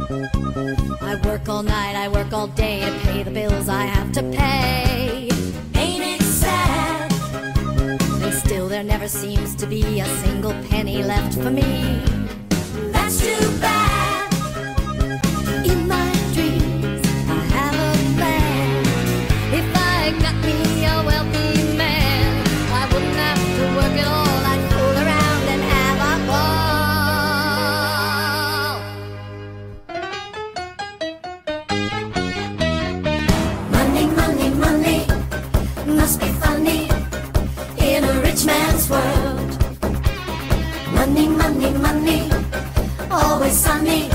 I work all night, I work all day to pay the bills I have to pay. Ain't it sad? And still there never seems to be a single penny left for me. Money, money, money must be funny in a rich man's world. Money, money, money, always sunny